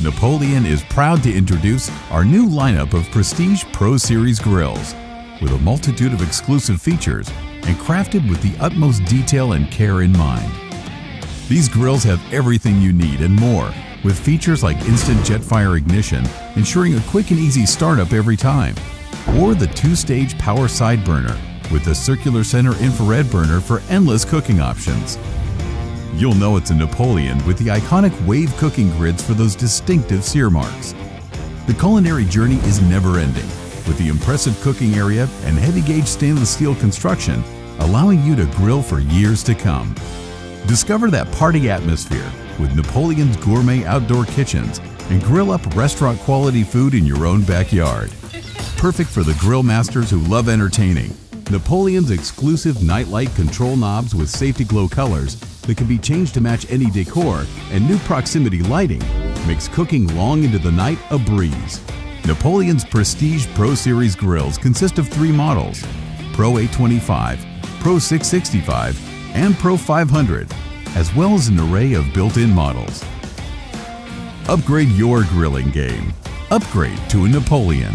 Napoleon is proud to introduce our new lineup of Prestige Pro Series grills with a multitude of exclusive features and crafted with the utmost detail and care in mind. These grills have everything you need and more, with features like instant jet fire ignition, ensuring a quick and easy startup every time, or the two-stage power side burner with the circular center infrared burner for endless cooking options. You'll know it's a Napoleon with the iconic wave cooking grids for those distinctive sear marks. The culinary journey is never ending, with the impressive cooking area and heavy gauge stainless steel construction allowing you to grill for years to come. Discover that party atmosphere with Napoleon's gourmet outdoor kitchens and grill up restaurant quality food in your own backyard. Perfect for the grill masters who love entertaining. Napoleon's exclusive nightlight control knobs with safety glow colors that can be changed to match any decor and new proximity lighting makes cooking long into the night a breeze. Napoleon's Prestige Pro Series grills consist of three models Pro 825, Pro 665, and Pro 500, as well as an array of built in models. Upgrade your grilling game. Upgrade to a Napoleon.